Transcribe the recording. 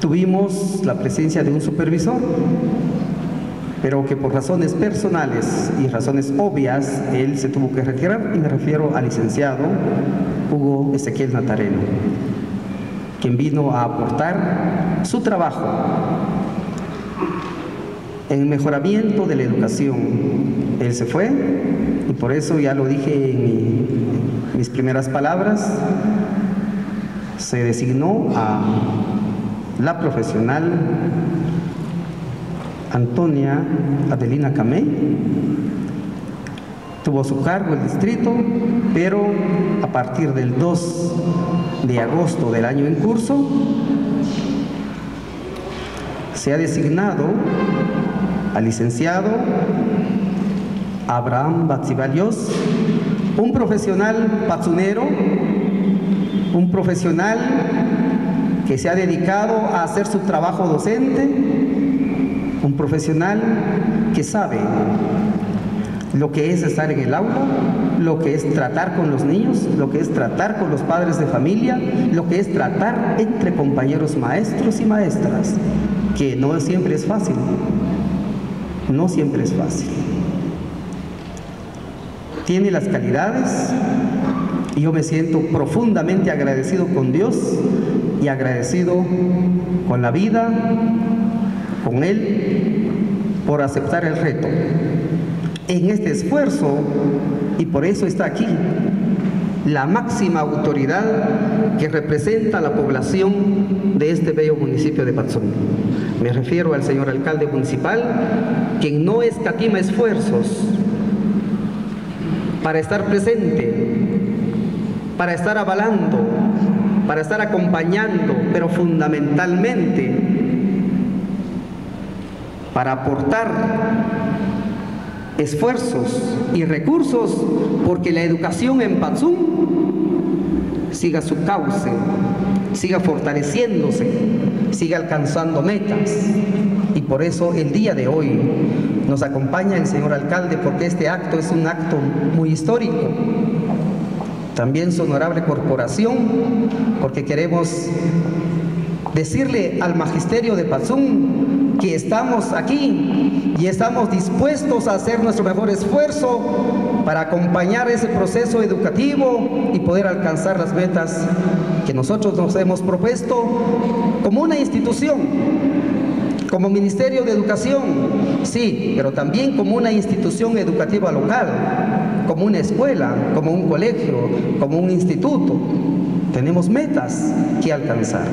tuvimos la presencia de un supervisor, pero que por razones personales y razones obvias él se tuvo que retirar y me refiero al licenciado Hugo Ezequiel Natareno, quien vino a aportar su trabajo en el mejoramiento de la educación. Él se fue y por eso ya lo dije en mis primeras palabras, se designó a la profesional Antonia Adelina Camé. Tuvo su cargo el distrito, pero a partir del 2 de agosto del año en curso, se ha designado al licenciado Abraham Batzibalios, un profesional pazunero, un profesional que se ha dedicado a hacer su trabajo docente, un profesional que sabe lo que es estar en el aula, lo que es tratar con los niños, lo que es tratar con los padres de familia, lo que es tratar entre compañeros maestros y maestras, que no siempre es fácil, no siempre es fácil. Tiene las calidades y yo me siento profundamente agradecido con Dios y agradecido con la vida, con Él, por aceptar el reto. En este esfuerzo, y por eso está aquí, la máxima autoridad que representa a la población de este bello municipio de Patzón. Me refiero al señor alcalde municipal, quien no escatima esfuerzos para estar presente, para estar avalando, para estar acompañando, pero fundamentalmente para aportar esfuerzos y recursos porque la educación en Patzún siga su cauce, siga fortaleciéndose, siga alcanzando metas. Y por eso el día de hoy nos acompaña el señor alcalde porque este acto es un acto muy histórico. También su honorable corporación porque queremos decirle al magisterio de Patzún que estamos aquí y estamos dispuestos a hacer nuestro mejor esfuerzo para acompañar ese proceso educativo y poder alcanzar las metas que nosotros nos hemos propuesto como una institución, como Ministerio de Educación, sí, pero también como una institución educativa local, como una escuela, como un colegio, como un instituto. Tenemos metas que alcanzar.